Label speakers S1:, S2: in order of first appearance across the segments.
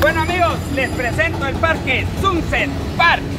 S1: Bueno amigos, les presento el parque Sunset Park.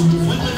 S1: Bueno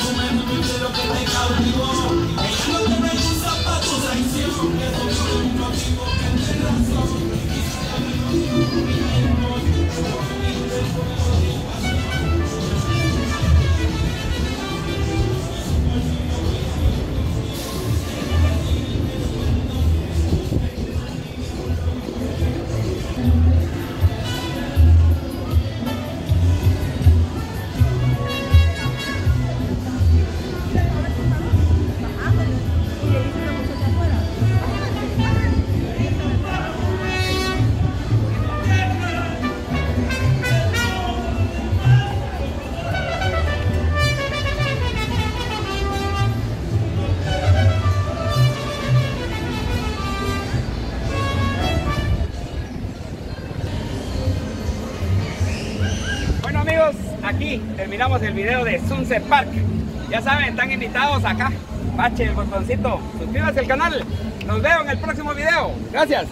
S1: aquí terminamos el video de Sunset Park. Ya saben, están invitados acá. Pache el botoncito, suscríbanse al canal. Nos veo en el próximo video. Gracias.